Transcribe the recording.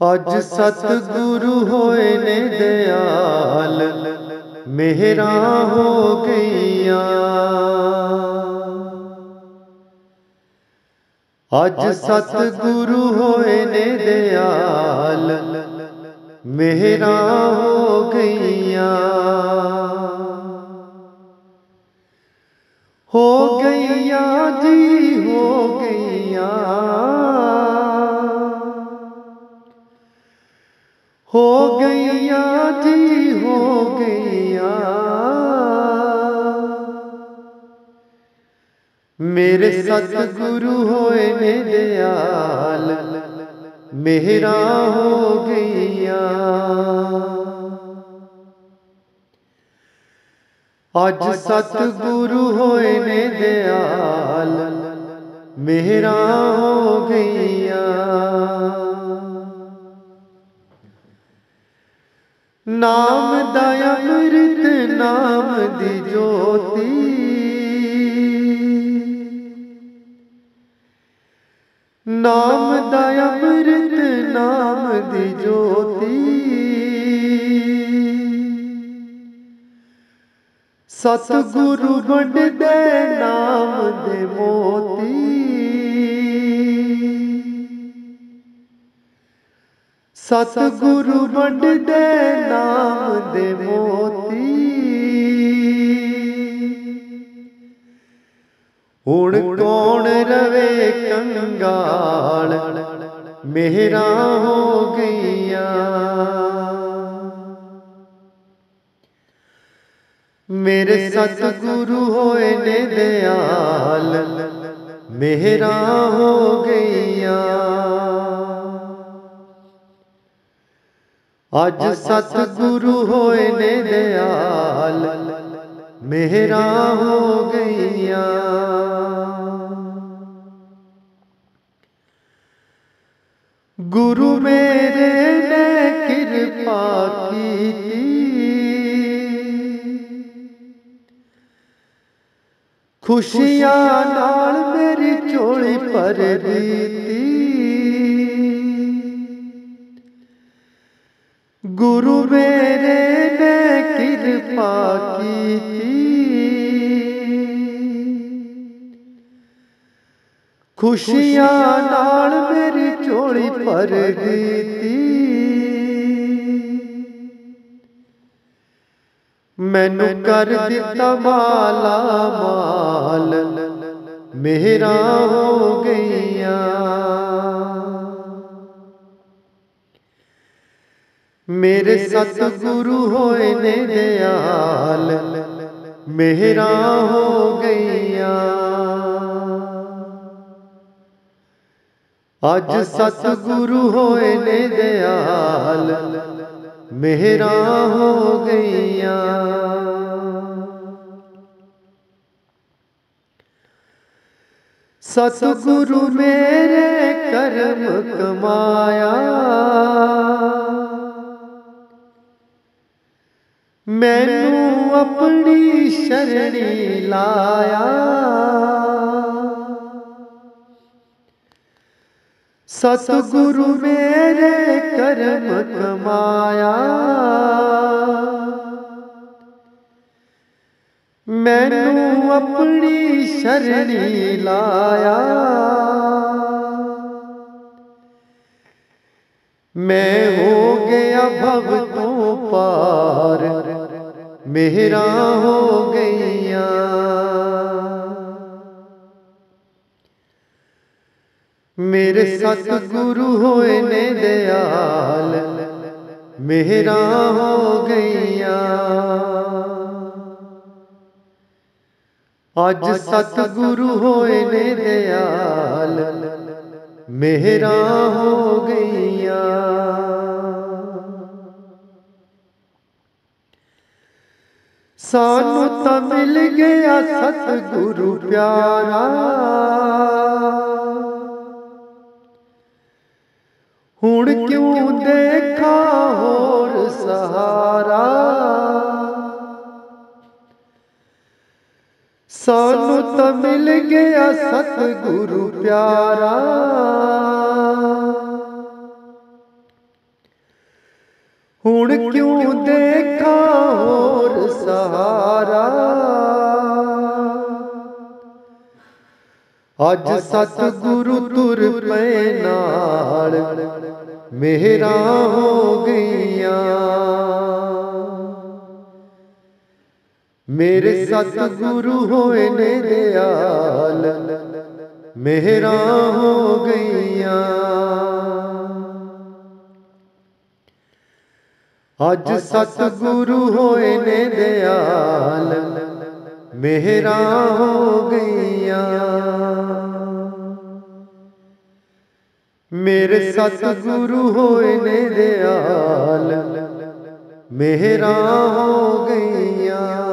अज सतगुरु होने दयाल मेहरा हो गईया। अज सतगुरु होने दयाल मेहरा हो गईया। हो गईया जी हो गईया। याद हो गया मेरे सतगुरु होए मेरे आल, मेहरा हो गया अज सतगुरु होए मेरे आल, मेहरा हो गया ਨਾਮ ਦਾ ਅੰਮ੍ਰਿਤ ਨਾਮ ਦੀ ਜੋਤੀ। ਨਾਮ ਦਾ ਅੰਮ੍ਰਿਤ ਨਾਮ ਦੀ ਜੋਤੀ। ਸਤਿਗੁਰੂ ਵੰਡਦੇ ਨਾਮ ਦੇ ਮੋਤੀ। ਸਤਿਗੁਰੂ ਵੰਡਦੇ ਨਾਮ ਦੇ ਮੋਤੀ। ਹੁਣ ਕੌਣ ਰਵੇ ਕੰਗਾਲ? ਮਿਹਰਾਂ ਹੋ ਗਈਆਂ। ਮੇਰੇ ਸਤਿਗੁਰੂ ਹੋਏ ਨੇ ਦਿਆਲ। ਮਿਹਰਾਂ ਹੋ ਗਈਆਂ। ਅੱਜ ਸਤਿਗੁਰੂ ਹੋਏ ਨੇ ਦਿਆਲ, ਮਿਹਰਾਂ ਹੋ ਗਈਆਂ। ਗੁਰੂ ਮੇਰੇ ਨੇ ਕਿਰਪਾ ਕੀਤੀ। ਖੁਸ਼ੀਆਂ ਨਾਲ ਮੇਰੀ ਝੋਲੀ ਭਰ ਦਿੱਤੀ। ਗੁਰੂ ਮੇਰੇ ਨੇ ਕਿਰਪਾ ਕੀਤੀ। ਖੁਸ਼ੀਆਂ ਨਾਲ ਮੇਰੀ ਝੋਲੀ ਭਰ ਦਿੱਤੀ। ਮੈਨੂੰ ਕਰ ਦਿੱਤਾ ਮਾਲਾ ਮਾਲ। ਮਿਹਰਾਂ ਹੋ ਗਈ मेरे सतगुरु होए ने दयाल मेहरा हो गैया अज सतगुरु होए ने दयाल मेहरा हो गईया। सतगुरु मेरे कर्म कमाया। ਮੈਨੂੰ ਆਪਣੀ ਸ਼ਰਣੀ ਲਾਇਆ। ਸਤਿਗੁਰੂ ਮੇਰੇ ਕਰਮ ਕਮਾਇਆ। ਮੈਨੂੰ ਆਪਣੀ ਸ਼ਰਣੀ ਲਾਇਆ। ਮੈਂ ਹੋ ਗਿਆ ਭਵ ਤੋਂ ਪਾਰ। मेहरा हो गैया मेरे सतगुरु होए ने दयाल। मेहरा हो गैया आज सतगुरु होए ने दयाल। मेहरा हो गैया ਸਾਨੂੰ ਤਾਂ ਮਿਲ ਗਿਆ ਸਤਿਗੁਰੂ ਪਿਆਰਾ। ਹੁਣ ਕਿਉਂ ਦੇਖਾ ਹੋਰ ਸਹਾਰਾ? ਸਾਨੂੰ ਤਾਂ ਮਿਲ ਗਿਆ ਸਤਿਗੁਰੂ ਪਿਆਰਾ। ਹੁਣ ਕਿਉਂ ਦੇਖਾਂ ਹੋਰ ਸਹਾਰਾ ਅੱਜ ਸਤਿਗੁਰੂ ਤੁਰ ਪਏ ਨਾਲ ਮਿਹਰਾਂ ਹੋ ਗਈਆਂ ਮੇਰੇ ਸਤਿਗੁਰੂ ਹੋਏ ਨੇ ਦਿਆਲ ਮਿਹਰਾਂ ਹੋ ਗਈਆਂ ਅੱਜ ਸਤਿਗੁਰੂ ਹੋਏ ਨੇ ਦਿਆਲ ਮਿਹਰਾਂ ਹੋ ਗਈਆਂ ਮੇਰੇ ਸਤਿਗੁਰੂ ਹੋਏ ਨੇ ਦਿਆਲ ਮਿਹਰਾਂ ਹੋ ਗਈਆਂ